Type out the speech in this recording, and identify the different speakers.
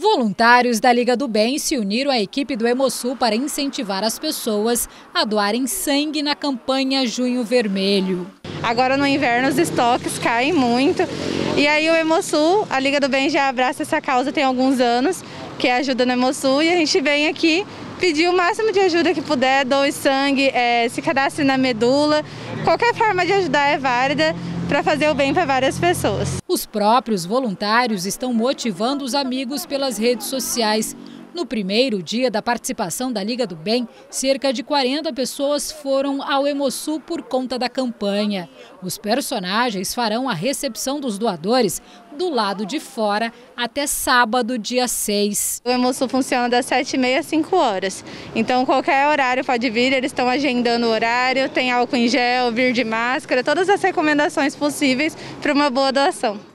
Speaker 1: Voluntários da Liga do Bem se uniram à equipe do Hemosul para incentivar as pessoas a doarem sangue na campanha Junho Vermelho.
Speaker 2: Agora no inverno os estoques caem muito. E aí o Hemosul, a Liga do Bem já abraça essa causa tem alguns anos, que é ajuda no Hemosul e a gente vem aqui pedir o máximo de ajuda que puder, doe sangue, é, se cadastre na medula, qualquer forma de ajudar é válida para fazer o bem para várias pessoas.
Speaker 1: Os próprios voluntários estão motivando os amigos pelas redes sociais. No primeiro dia da participação da Liga do Bem, cerca de 40 pessoas foram ao Hemosul por conta da campanha. Os personagens farão a recepção dos doadores do lado de fora até sábado, dia 6.
Speaker 2: O Hemosul funciona das 7h30 às 5 horas. Então, qualquer horário pode vir, eles estão agendando o horário, tem álcool em gel, vir de máscara, todas as recomendações possíveis para uma boa doação.